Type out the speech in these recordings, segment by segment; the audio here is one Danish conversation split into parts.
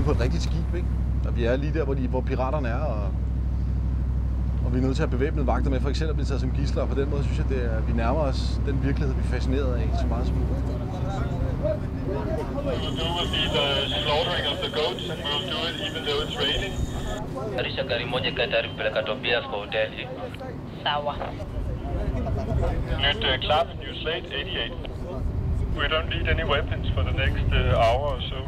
et rigtigt skib, ikke? Og vi er lige der, hvor, de, hvor piraterne er, og, og vi er nødt til at have bevæbnede vagter med, for eksempel at blive taget som gisler, og på den måde synes jeg, det er, at vi nærmer os den virkelighed, vi er fascineret af så meget som muligt. Gari moja tayari kupeleka Tobias kwa hoteli. Sawa. Nyt uh, klap, new slate, 88. We don't need any weapons for the next uh, hour or so.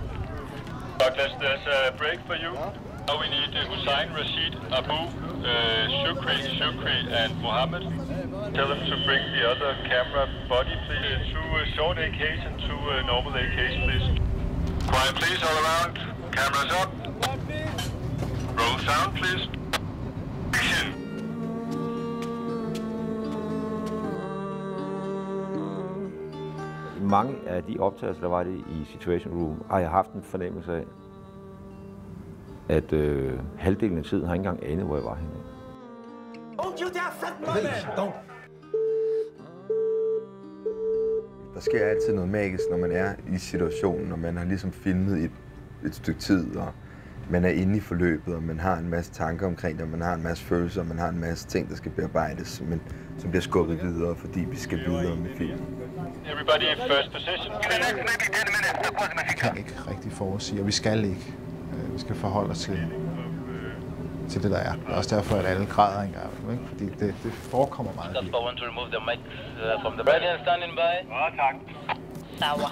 Douglas, there's a break for you. Now we need uh, Hussein, Rashid, Abu, uh, Shukri, Shukri, and Mohammed. Tell them to bring the other camera body, please. Uh, two uh, short AKs and two uh, normal AKs, please. Quiet, please, all around. Cameras up. Roll sound, please. Mange af de optagelser, der var det i Situation Room, har jeg haft en fornemmelse af, at øh, halvdelen af tiden har jeg ikke engang anet, hvor jeg var henne. Der sker altid noget magisk, når man er i situationen, og man har ligesom filmet et, et stykke tid, og man er inde i forløbet, og man har en masse tanker omkring det, og man har en masse følelser, og man har en masse ting, der skal bearbejdes, men som bliver skubbet videre, fordi vi skal videre med filmen. Everybody in first position. Vi kan ikke rigtig forudsige, og vi skal ikke. Øh, Vi skal forholde os til, til det, der er. Det er også derfor, at alle græder engang, ikke? fordi det, det forekommer meget vildt. Kasper want to remove the mic uh, from the president standing by. Ja, tak. Sawa.